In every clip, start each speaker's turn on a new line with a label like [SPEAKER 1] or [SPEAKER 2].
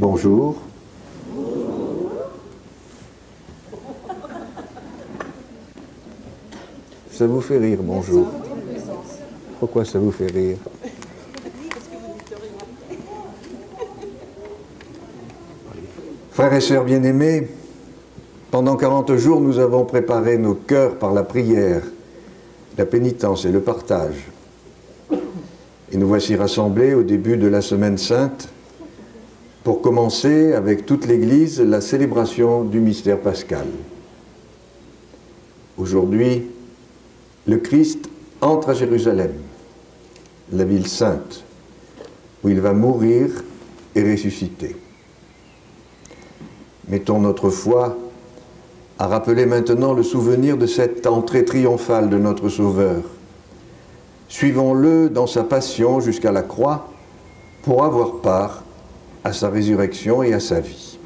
[SPEAKER 1] Bonjour. Ça vous fait rire, bonjour. Pourquoi ça vous fait rire? Frères et sœurs bien-aimés, pendant 40 jours, nous avons préparé nos cœurs par la prière, la pénitence et le partage. Et nous voici rassemblés au début de la Semaine sainte pour commencer avec toute l'Église la célébration du mystère pascal. Aujourd'hui, le Christ entre à Jérusalem, la ville sainte, où il va mourir et ressusciter. Mettons notre foi à rappeler maintenant le souvenir de cette entrée triomphale de notre Sauveur. Suivons-le dans sa passion jusqu'à la croix pour avoir part à sa résurrection et à sa vie.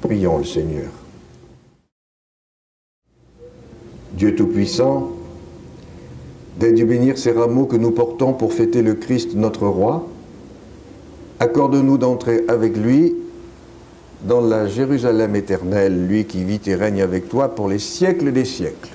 [SPEAKER 1] Prions le Seigneur. Dieu Tout-Puissant, d'aide de bénir ces rameaux que nous portons pour fêter le Christ notre Roi, accorde-nous d'entrer avec lui dans la Jérusalem éternelle, lui qui vit et règne avec toi pour les siècles des siècles.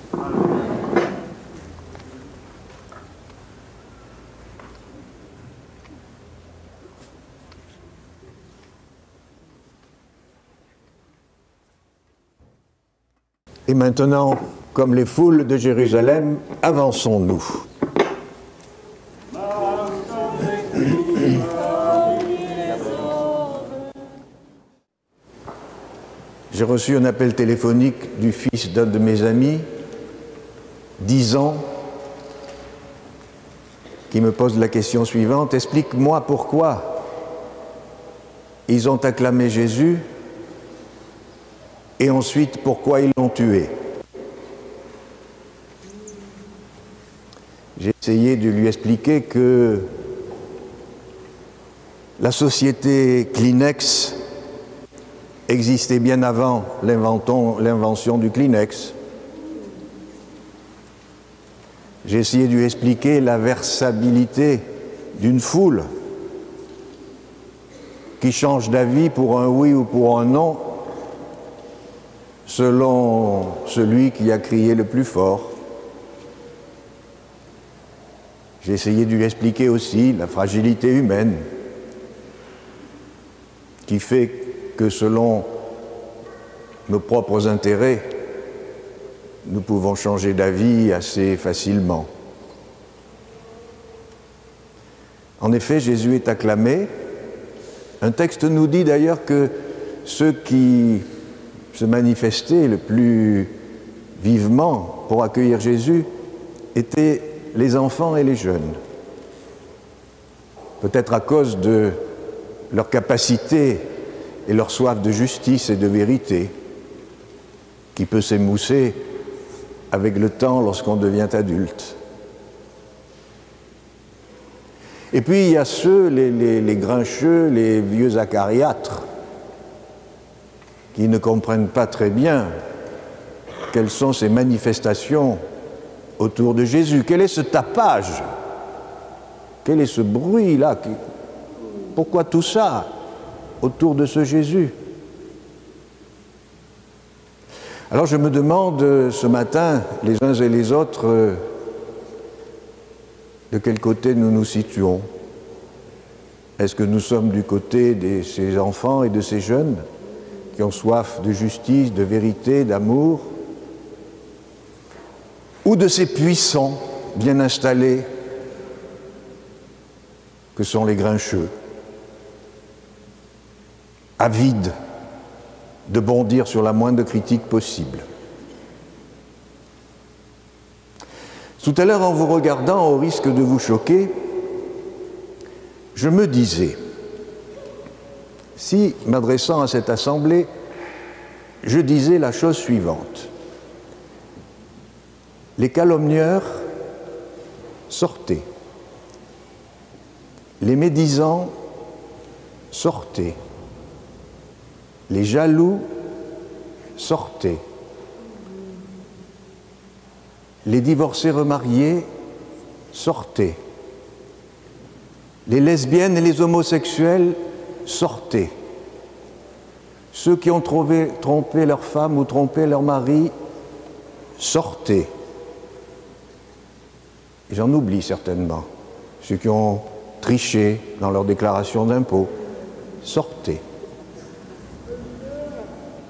[SPEAKER 1] Maintenant, comme les foules de Jérusalem, avançons-nous. J'ai reçu un appel téléphonique du fils d'un de mes amis, 10 ans, qui me pose la question suivante, explique-moi pourquoi ils ont acclamé Jésus et ensuite pourquoi ils l'ont tué? J'ai essayé de lui expliquer que la société Kleenex existait bien avant l'invention du Kleenex. J'ai essayé de lui expliquer la versabilité d'une foule qui change d'avis pour un oui ou pour un non selon celui qui a crié le plus fort. J'ai essayé de lui expliquer aussi la fragilité humaine qui fait que selon nos propres intérêts, nous pouvons changer d'avis assez facilement. En effet, Jésus est acclamé. Un texte nous dit d'ailleurs que ceux qui se manifestaient le plus vivement pour accueillir Jésus étaient les enfants et les jeunes. Peut-être à cause de leur capacité et leur soif de justice et de vérité, qui peut s'émousser avec le temps lorsqu'on devient adulte. Et puis il y a ceux, les, les grincheux, les vieux acariâtres, qui ne comprennent pas très bien quelles sont ces manifestations autour de Jésus. Quel est ce tapage? Quel est ce bruit-là Pourquoi tout ça autour de ce Jésus? Alors je me demande ce matin, les uns et les autres, de quel côté nous nous situons? Est-ce que nous sommes du côté de ces enfants et de ces jeunes? Qui ont soif de justice, de vérité, d'amour ou de ces puissants bien installés que sont les grincheux, avides de bondir sur la moindre critique possible. Tout à l'heure, en vous regardant, au risque de vous choquer, je me disais, si, m'adressant à cette assemblée, je disais la chose suivante. Les calomnieurs sortaient. Les médisants sortaient. Les jaloux sortaient. Les divorcés remariés sortaient. Les lesbiennes et les homosexuels, sortez. Ceux qui ont trompé leur femme ou trompé leur mari, sortez. J'en oublie certainement. Ceux qui ont triché dans leur déclaration d'impôt, sortez.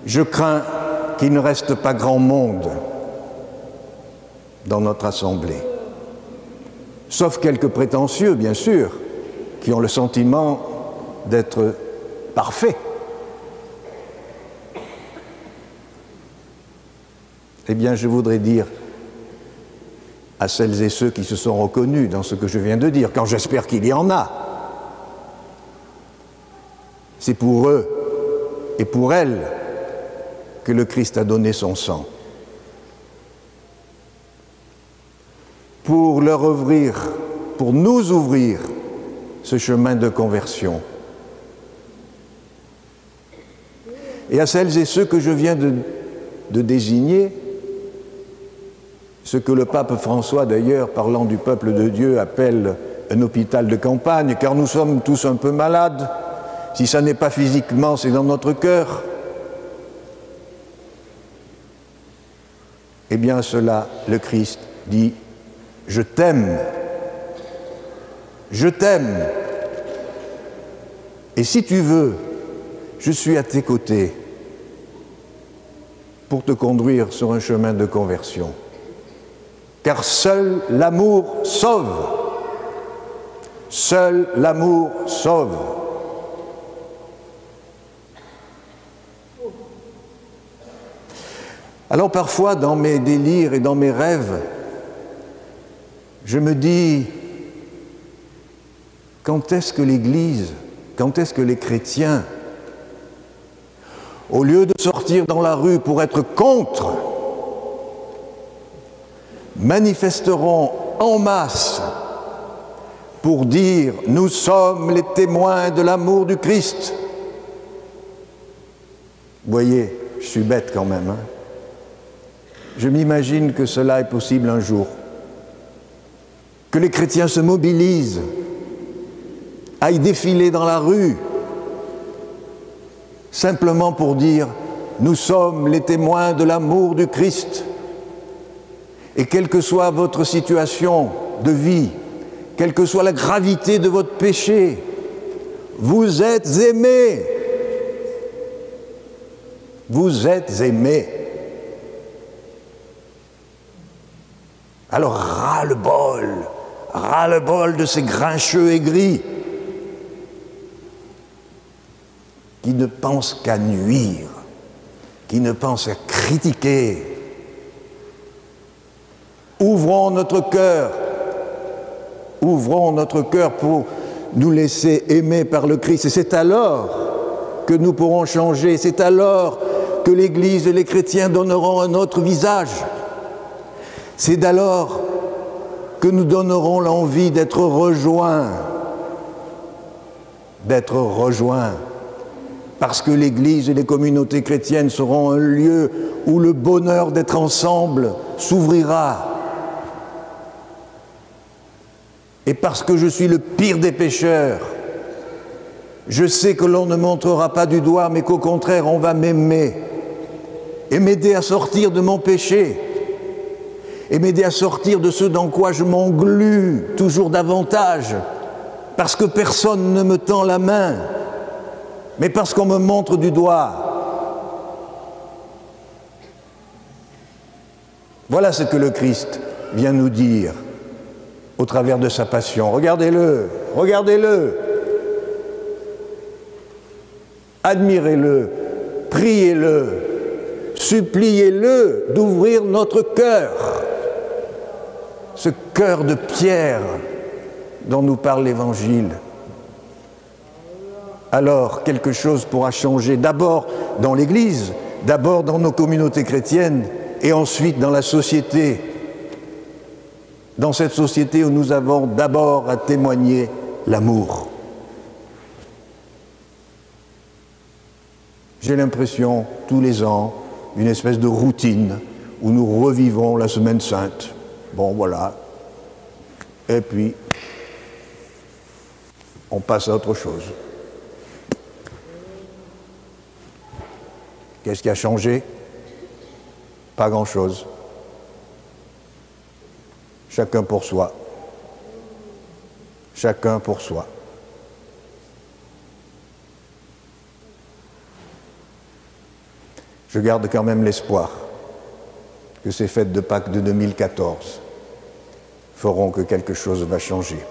[SPEAKER 1] Je crains qu'il ne reste pas grand monde dans notre assemblée, sauf quelques prétentieux, bien sûr, qui ont le sentiment d'être parfaits Eh bien, je voudrais dire à celles et ceux qui se sont reconnus dans ce que je viens de dire, quand j'espère qu'il y en a, c'est pour eux et pour elles que le Christ a donné son sang. Pour leur ouvrir, pour nous ouvrir ce chemin de conversion. Et à celles et ceux que je viens de, désigner, ce que le pape François, d'ailleurs, parlant du peuple de Dieu, appelle un hôpital de campagne, car nous sommes tous un peu malades. Si ça n'est pas physiquement, c'est dans notre cœur. Eh bien, cela, le Christ dit, je t'aime, je t'aime. Et si tu veux, je suis à tes côtés pour te conduire sur un chemin de conversion car seul l'amour sauve. Seul l'amour sauve. Alors parfois, dans mes délires et dans mes rêves, je me dis, quand est-ce que l'Église, quand est-ce que les chrétiens, au lieu de sortir dans la rue pour être contre manifesteront en masse pour dire nous sommes les témoins de l'amour du Christ. Voyez, je suis bête quand même. Hein. je m'imagine que cela est possible un jour. Que les chrétiens se mobilisent, aillent défiler dans la rue, simplement pour dire nous sommes les témoins de l'amour du Christ. Et quelle que soit votre situation de vie, quelle que soit la gravité de votre péché, vous êtes aimé. Vous êtes aimé. Alors ras-le-bol, ras-le-bol de ces grincheux aigris qui ne pensent qu'à nuire, qui ne pensent qu'à critiquer, Ouvrons notre cœur, ouvrons notre cœur pour nous laisser aimer par le Christ. Et c'est alors que nous pourrons changer, c'est alors que l'Église et les chrétiens donneront un autre visage. C'est d'alors que nous donnerons l'envie d'être rejoints, d'être rejoints, parce que l'Église et les communautés chrétiennes seront un lieu où le bonheur d'être ensemble s'ouvrira. Et parce que je suis le pire des pécheurs, je sais que l'on ne montrera pas du doigt, mais qu'au contraire, on va m'aimer et m'aider à sortir de mon péché et m'aider à sortir de ce dans quoi je m'englue toujours davantage, parce que personne ne me tend la main, mais parce qu'on me montre du doigt. Voilà ce que le Christ vient nous dire au travers de sa passion. Regardez-le, regardez-le, admirez-le, priez-le, suppliez-le d'ouvrir notre cœur, ce cœur de pierre dont nous parle l'Évangile. Alors quelque chose pourra changer d'abord dans l'Église, d'abord dans nos communautés chrétiennes et ensuite dans la société dans cette société où nous avons d'abord à témoigner l'amour. J'ai l'impression, tous les ans, une espèce de routine où nous revivons la semaine sainte. Bon, voilà. Et puis, on passe à autre chose. Qu'est-ce qui a changé? Pas grand-chose. Chacun pour soi. Chacun pour soi. Je garde quand même l'espoir que ces fêtes de Pâques de 2014 feront que quelque chose va changer.